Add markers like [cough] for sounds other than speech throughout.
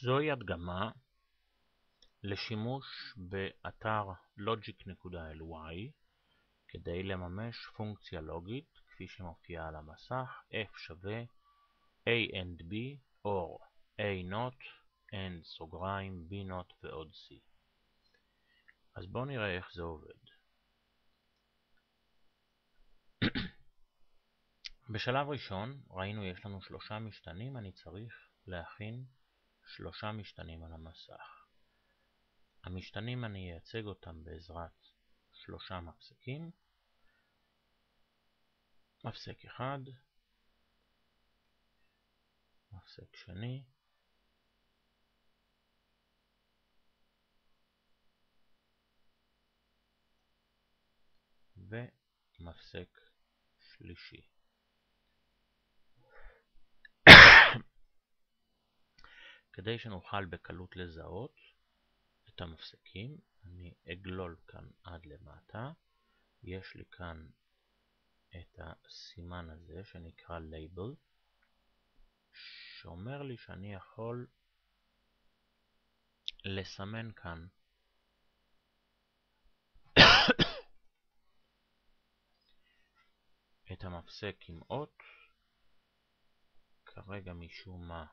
זוהי הדגמה לשימוש באתר logic.ly כדי לממש פונקציה לוגית כפי שמופיעה על המסך f שווה a and b or a not and סוגריים b not ועוד c. אז בואו נראה איך זה עובד. [clears throat] בשלב ראשון ראינו יש לנו שלושה משתנים, אני צריך להכין שלושה משתנים על המסך. המשתנים אני אייצג אותם בעזרת שלושה מפסקים. מפסק אחד, מפסק שני, ומפסק שלישי. כדי שנוכל בקלות לזהות את המפסקים, אני אגלול כאן עד למטה. יש לי כאן את הסימן הזה שנקרא label, שאומר לי שאני יכול לסמן כאן [coughs] את המפסק עם אות. כרגע משום מה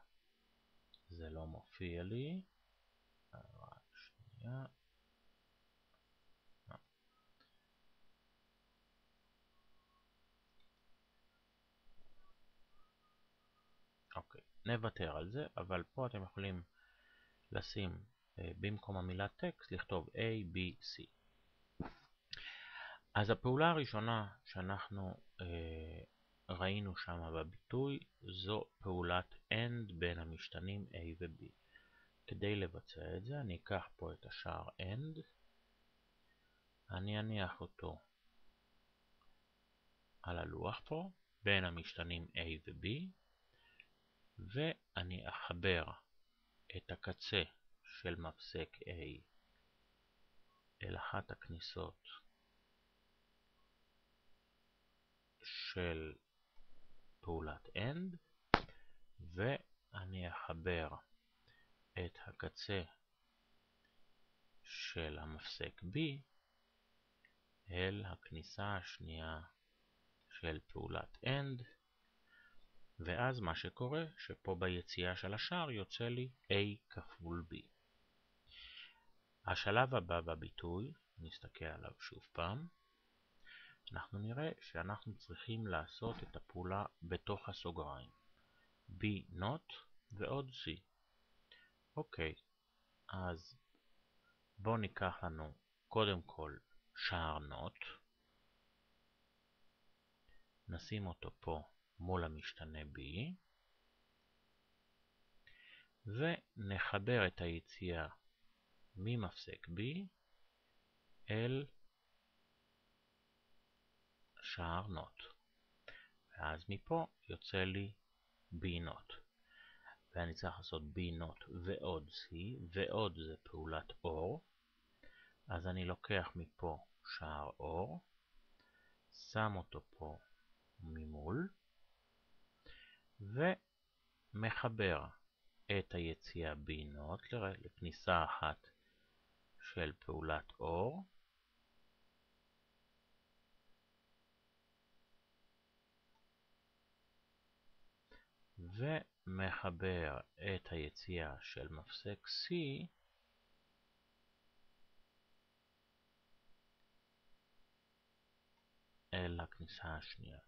זה לא מופיע לי. רק שנייה. אוקיי, נוותר על זה, אבל פה אתם יכולים לשים אה, במקום המילה טקסט, לכתוב A, B, C. אז הפעולה הראשונה שאנחנו אה, ראינו שם בביטוי זו פעולת AND בין המשתנים A ו-B. כדי לבצע את זה אני אקח פה את השער AND, אני אניח אותו על הלוח פה בין המשתנים A ו-B ואני אחבר את הקצה של מפסק A אל אחת הכניסות של פעולת AND ואני אחבר את הקצה של המפסק B אל הכניסה השנייה של פעולת AND ואז מה שקורה שפה ביציאה של השער יוצא לי A כפול B. השלב הבא בביטוי, נסתכל עליו שוב פעם, אנחנו נראה שאנחנו צריכים לעשות את הפעולה בתוך הסוגריים. B not ועוד C. אוקיי, אז בואו ניקח לנו קודם כל שער not, נשים אותו פה מול המשתנה B, ונחבר את היציאה ממפסק B אל שער נוט. ואז מפה יוצא לי B נוט. ואני צריך לעשות B נוט ועוד C, ועוד זה פעולת אור. אז אני לוקח מפה שער אור, שם אותו פה ממול, ומחבר את היציאה B נוט לכניסה אחת של פעולת אור, ומחבר את היציאה של מפסק C אל הכניסה השנייה.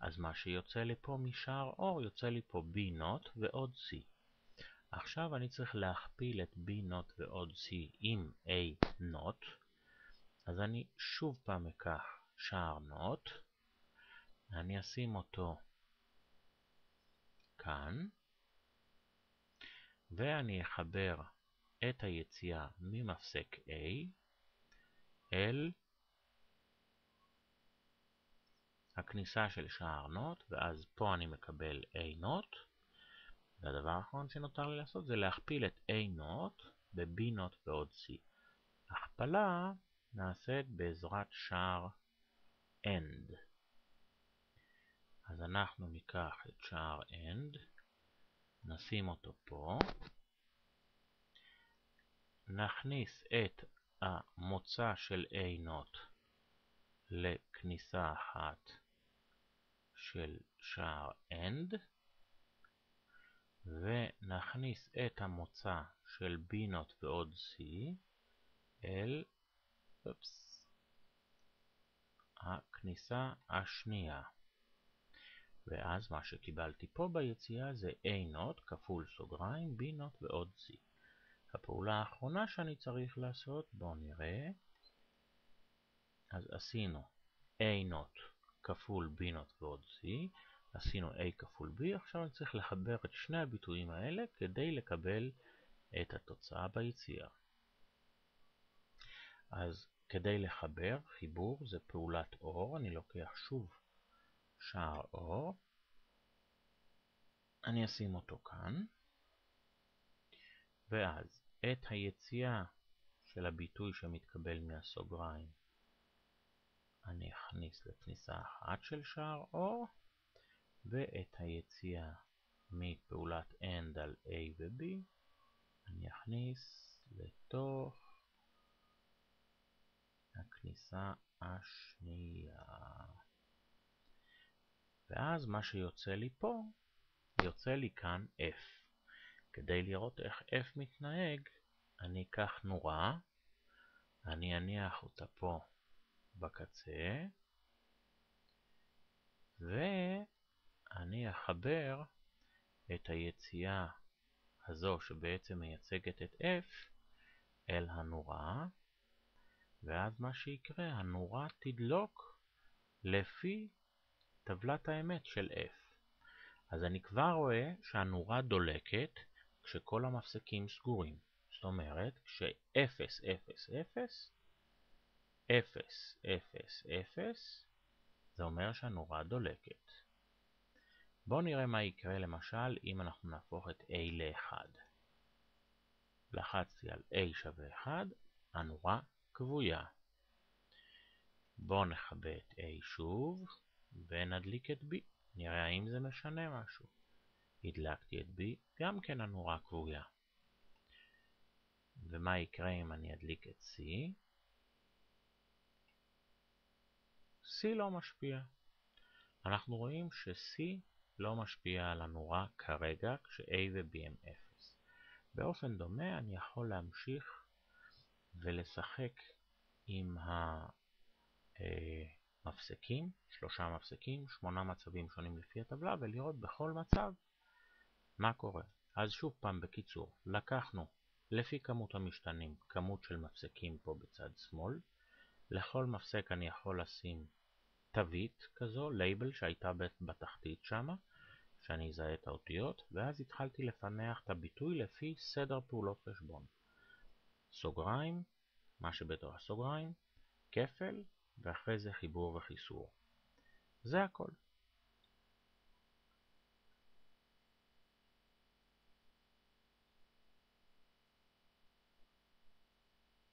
אז מה שיוצא לי פה משער אור, יוצא לי פה B נוט ועוד C. עכשיו אני צריך להכפיל את B נוט ועוד C עם A נוט, אז אני שוב פעם אקח שער נוט, אני אשים אותו כאן, ואני אחבר את היציאה ממפסק A אל הכניסה של שער נוט, ואז פה אני מקבל A נוט, והדבר האחרון שנותר לי לעשות זה להכפיל את A נוט ב-B נוט ועוד C. הכפלה נעשית בעזרת שער AND. אז אנחנו ניקח את שער AND, נשים אותו פה, נכניס את המוצא של A נוט לכניסה אחת של שער AND ונכניס את המוצא של B נוט ועוד C אל אופס, הכניסה השנייה. ואז מה שקיבלתי פה ביציאה זה A נוט כפול סוגריים, B נוט ועוד C. הפעולה האחרונה שאני צריך לעשות, בואו נראה. אז עשינו A נוט כפול B נוט ועוד C, עשינו A כפול B, עכשיו אני צריך לחבר את שני הביטויים האלה כדי לקבל את התוצאה ביציאה. אז כדי לחבר, חיבור זה פעולת אור, אני לוקח שוב שער אור, אני אשים אותו כאן, ואז את היציאה של הביטוי שמתקבל מהסוגריים אני אכניס לכניסה אחת של שער אור, ואת היציאה מפעולת AND על A ו-B אני אכניס לתוך הכניסה השנייה. ואז מה שיוצא לי פה, יוצא לי כאן F. כדי לראות איך F מתנהג, אני אקח נורה, אני אניח אותה פה בקצה, ואני אחבר את היציאה הזו שבעצם מייצגת את F אל הנורה, ואז מה שיקרה, הנורה תדלוק לפי טבלת האמת של F. אז אני כבר רואה שהנורה דולקת כשכל המפסקים סגורים. זאת אומרת, כש-0, 0, 0, 0, 0, 0, זה אומר שהנורה דולקת. בואו נראה מה יקרה למשל אם אנחנו נהפוך את A ל-1. לחצתי על A שווה 1, הנורה כבויה. בואו נכבה את A שוב ונדליק את B. נראה האם זה משנה משהו. הדלקתי את B, גם כן הנורה כבויה. ומה יקרה אם אני אדליק את C? C לא משפיע. אנחנו רואים ש-C לא משפיע על הנורה כרגע כש-A ו-B הם 0. באופן דומה אני יכול להמשיך ולשחק עם המפסקים, שלושה מפסקים, שמונה מצבים שונים לפי הטבלה, ולראות בכל מצב מה קורה. אז שוב פעם בקיצור, לקחנו לפי כמות המשתנים כמות של מפסקים פה בצד שמאל, לכל מפסק אני יכול לשים תווית כזו, לייבל שהייתה בתחתית שמה, שאני אזהה את האותיות, ואז התחלתי לפנח את הביטוי לפי סדר פעולות חשבון. סוגריים, מה שבתוך הסוגריים, כפל, ואחרי זה חיבור וחיסור. זה הכל.